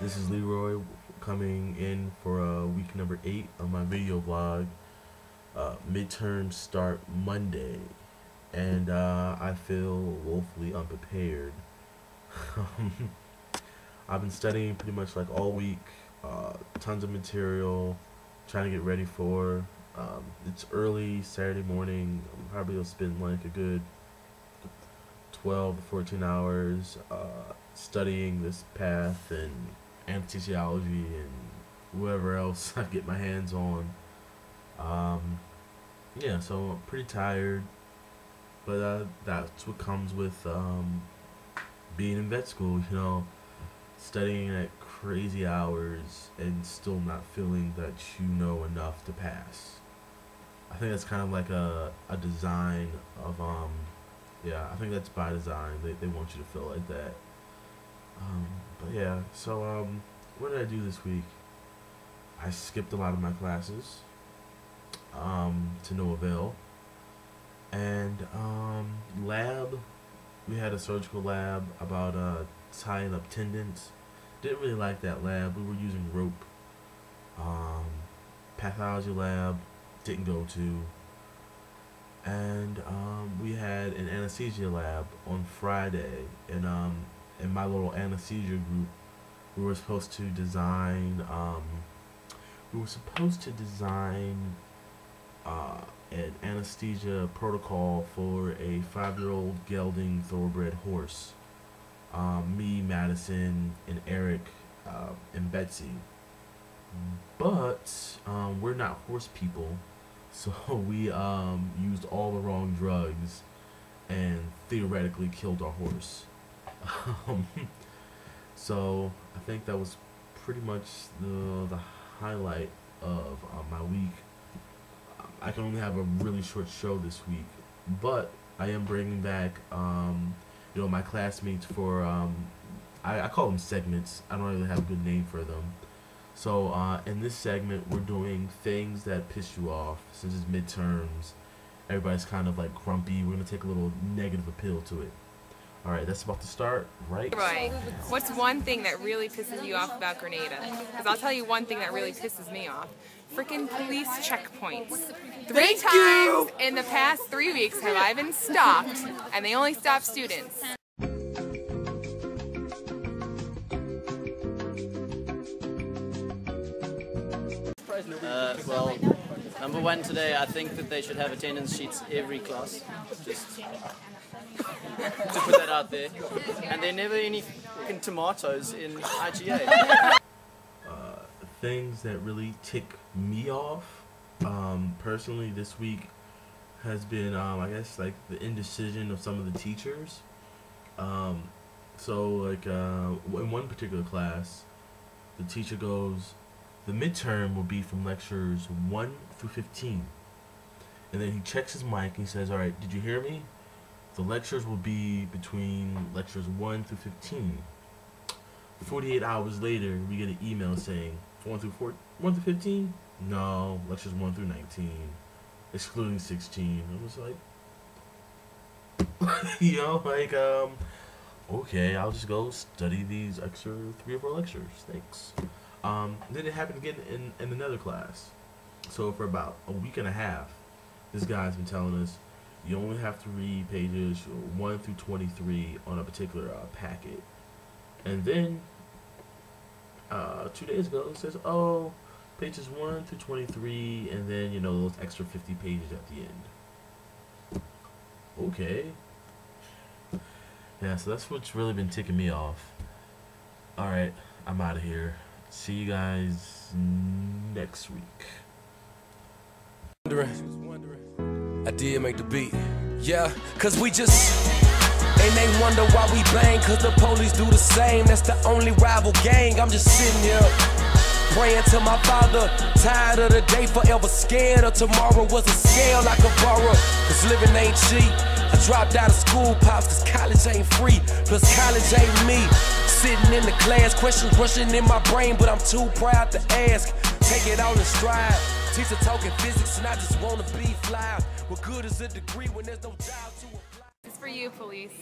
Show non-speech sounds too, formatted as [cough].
this is Leroy coming in for uh, week number eight of my video blog. Uh, midterms start Monday, and uh, I feel woefully unprepared. [laughs] I've been studying pretty much like all week, uh, tons of material, trying to get ready for. Um, it's early Saturday morning. I'm probably gonna spend like a good 12 to 14 hours uh, studying this path and anesthesiology and whoever else [laughs] I get my hands on. Um, yeah, so I'm pretty tired, but uh, that's what comes with um, being in vet school, you know, studying at crazy hours and still not feeling that you know enough to pass. I think that's kind of like a, a design of um, yeah, I think that's by design. They, they want you to feel like that. Um, but yeah, so um, what did I do this week? I skipped a lot of my classes um, to no avail. And um, lab, we had a surgical lab about uh, tying up tendons. Didn't really like that lab. We were using rope. Um, pathology lab, didn't go to and um, we had an anesthesia lab on Friday, and um, in my little anesthesia group, we were supposed to design. Um, we were supposed to design uh, an anesthesia protocol for a five-year-old gelding thoroughbred horse. Um, me, Madison, and Eric, uh, and Betsy. But um, we're not horse people [laughs] so we um, used all the wrong drugs and theoretically killed our horse. Um, so I think that was pretty much the, the highlight of uh, my week. I can only have a really short show this week, but I am bringing back, um, you know, my classmates for, um, I, I call them segments. I don't really have a good name for them. So uh, in this segment, we're doing things that piss you off. Since it's midterms, everybody's kind of like grumpy. We're gonna take a little negative appeal to it. All right, that's about to start, right? Right. What's one thing that really pisses you off about Grenada? Because I'll tell you one thing that really pisses me off. Freaking police checkpoints. Three Thank times you. in the past three weeks have I been stopped, and they only stop students. Uh, well, number one today, I think that they should have attendance sheets every class. Just to put that out there. And there are never any fucking tomatoes in IGA. [laughs] things that really tick me off um, personally this week has been um, I guess like the indecision of some of the teachers. Um, so like uh, in one particular class, the teacher goes, the midterm will be from lectures one through fifteen, and then he checks his mic and he says, "All right, did you hear me? The lectures will be between lectures one through 15. 48 hours later, we get an email saying 1 through 4, 1 through 15? No, lectures 1 through 19, excluding 16. I was like, [laughs] you know, like, um, okay, I'll just go study these extra three or four lectures. Thanks. Um, then it happened again in, in another class. So for about a week and a half, this guy's been telling us you only have to read pages 1 through 23 on a particular uh, packet. And then uh, two days ago, it says, oh, pages 1 through 23, and then, you know, those extra 50 pages at the end. Okay. Yeah, so that's what's really been ticking me off. Alright, I'm out of here. See you guys next week. I did make the beat. Yeah, cause we just. And they wonder why we bang, cause the police do the same. That's the only rival gang. I'm just sitting here praying to my father. Tired of the day, forever scared of tomorrow. Was a scale I could borrow, cause living ain't cheap. I dropped out of school, pops, cause college ain't free. Plus, college ain't me. Sitting in the class, questions rushing in my brain, but I'm too proud to ask. Take it all in stride. Teacher talking physics, and I just wanna be fly. What good is a degree when there's no job to apply? Is for you, police.